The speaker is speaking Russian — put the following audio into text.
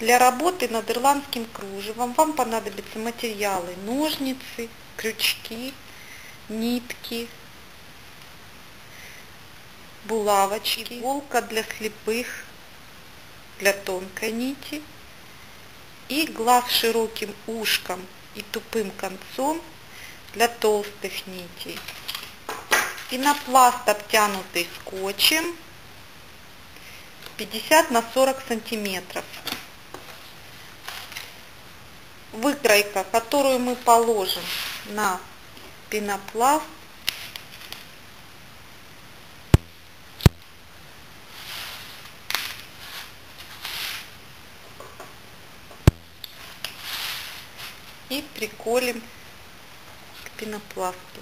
Для работы над ирландским кружевом вам понадобятся материалы ножницы, крючки, нитки, булавочки, иголка для слепых, для тонкой нити и глаз широким ушком и тупым концом для толстых нитей. Пенопласт обтянутый скотчем 50 на 40 сантиметров. Выкройка, которую мы положим на пенопласт, и приколем к пенопласту.